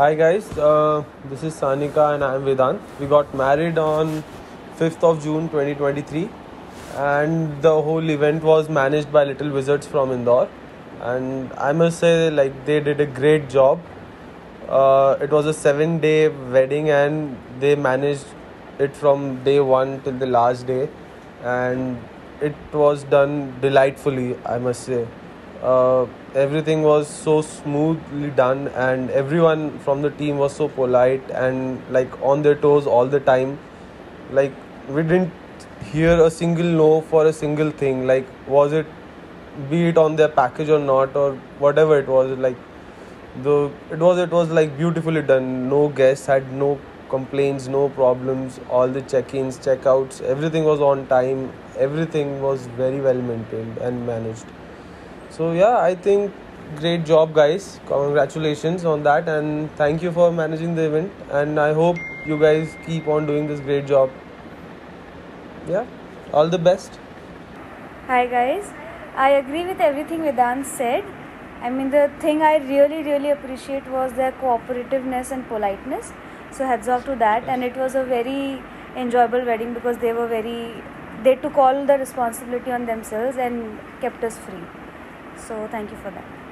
Hi guys, uh, this is Sanika and I am Vedant. We got married on 5th of June 2023 and the whole event was managed by Little Wizards from Indore and I must say like they did a great job. Uh, it was a 7 day wedding and they managed it from day 1 till the last day and it was done delightfully I must say. Uh, everything was so smoothly done and everyone from the team was so polite and like on their toes all the time. Like we didn't hear a single no for a single thing. Like was it be it on their package or not or whatever it was like the it was it was like beautifully done. No guests had no complaints no problems. All the check-ins check-outs everything was on time. Everything was very well maintained and managed so yeah i think great job guys congratulations on that and thank you for managing the event and i hope you guys keep on doing this great job yeah all the best Hi guys, I agree with everything Vedant said. I mean, the thing I really, really appreciate was their cooperativeness and politeness. So, heads off to that. And it was a very enjoyable wedding because they were very, they took all the responsibility on themselves and kept us free. So, thank you for that.